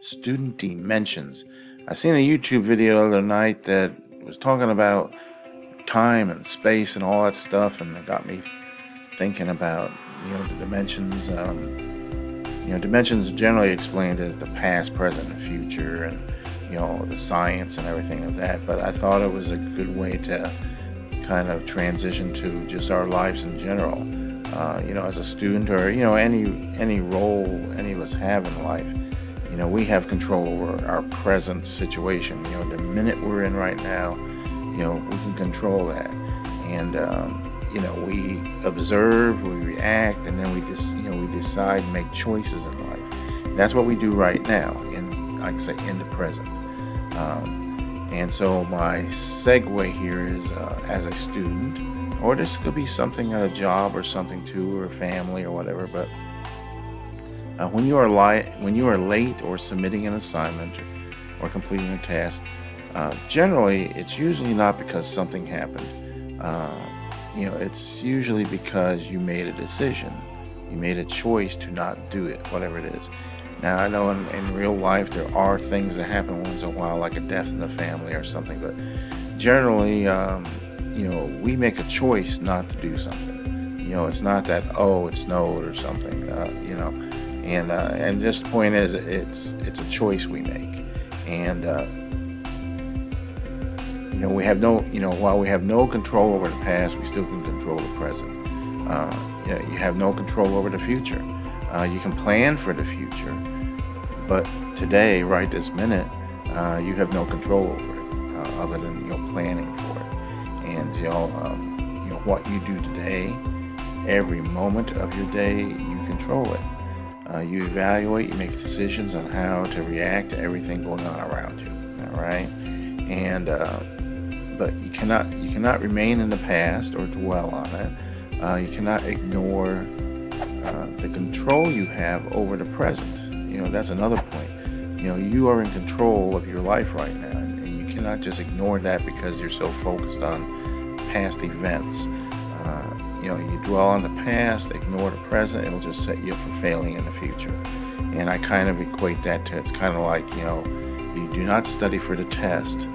student dimensions. I seen a YouTube video the other night that was talking about time and space and all that stuff, and it got me thinking about you know the dimensions. Um, you know, dimensions generally explained as the past, present, and future, and you know the science and everything of that. But I thought it was a good way to kind of transition to just our lives in general. Uh, you know, as a student or you know any any role any of us have in life you know, we have control over our present situation. You know, the minute we're in right now, you know, we can control that. And, um, you know, we observe, we react, and then we just, you know, we decide, and make choices in life. And that's what we do right now, in, like I say, in the present. Um, and so my segue here is uh, as a student, or this could be something a job or something too, or a family or whatever, but uh, when you are li- when you are late or submitting an assignment or, or completing a task, uh, generally it's usually not because something happened. Uh, you know, it's usually because you made a decision. You made a choice to not do it, whatever it is. Now I know in, in real life there are things that happen once in a while, like a death in the family or something, but generally, um, you know, we make a choice not to do something. You know, it's not that oh, it snowed or something. Uh, you know, and uh, and just the point is it's it's a choice we make. And uh, you know we have no you know while we have no control over the past we still can control the present. Uh, you, know, you have no control over the future. Uh, you can plan for the future but today right this minute uh, you have no control over it uh, other than you know planning for it. And you know um, you know what you do today every moment of your day you control it uh, you evaluate, you make decisions on how to react to everything going on around you. All right, and uh, but you cannot you cannot remain in the past or dwell on it. Uh, you cannot ignore uh, the control you have over the present. You know that's another point. You know you are in control of your life right now, and you cannot just ignore that because you're so focused on past events. Uh, you know, you dwell on the past, ignore the present, it'll just set you up for failing in the future. And I kind of equate that to it's kind of like, you know, you do not study for the test.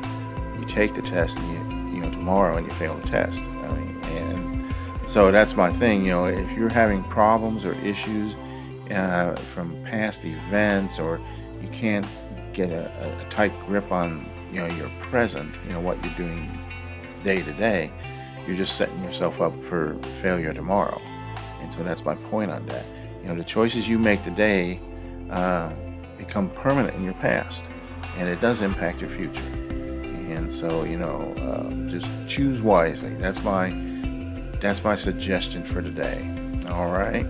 You take the test and you, you know, tomorrow and you fail the test. I mean, and so that's my thing, you know, if you're having problems or issues uh, from past events or you can't get a, a tight grip on, you know, your present, you know, what you're doing day to day, you're just setting yourself up for failure tomorrow. And so that's my point on that. You know, the choices you make today uh, become permanent in your past, and it does impact your future. And so, you know, uh, just choose wisely. That's my that's my suggestion for today. All right.